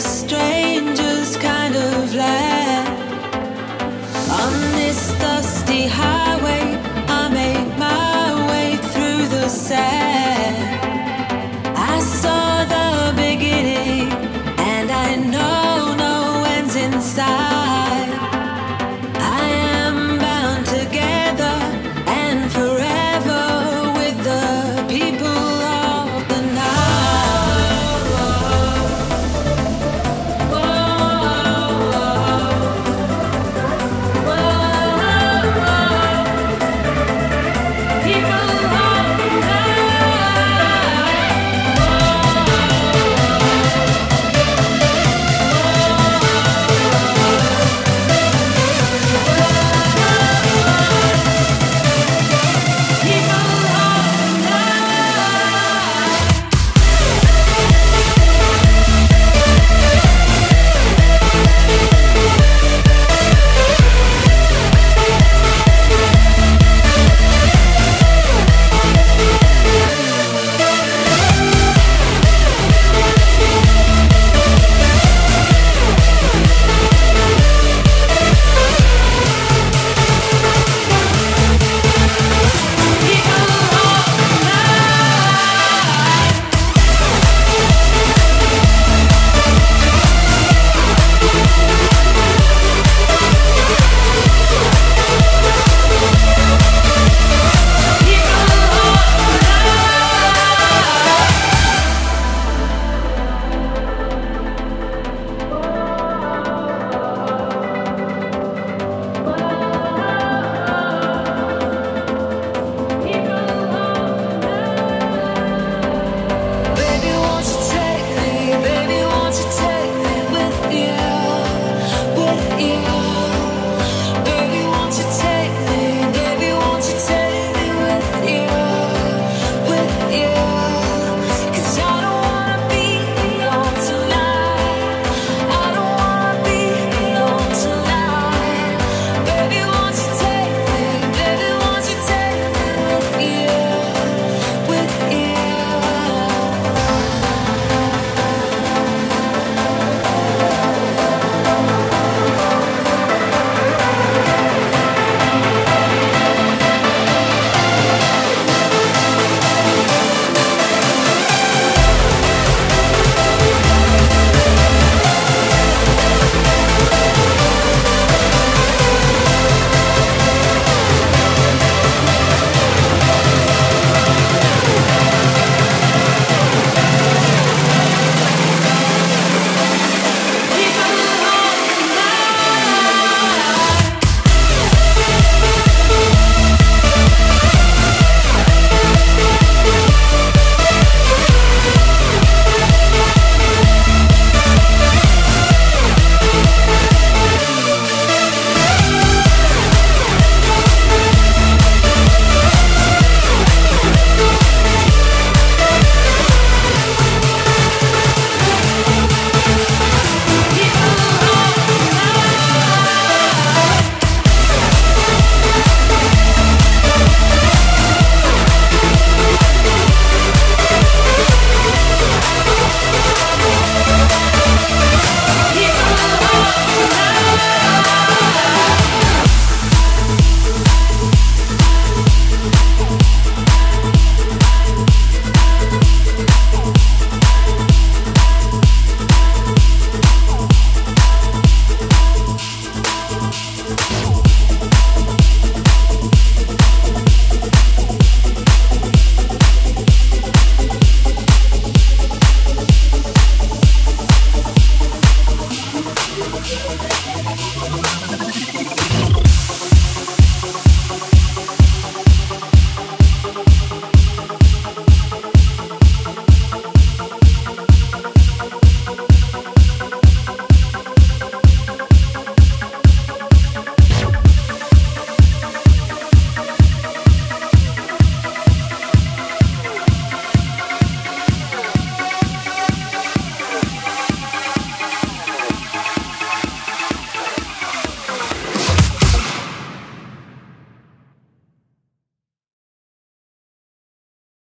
stranger's